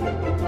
Música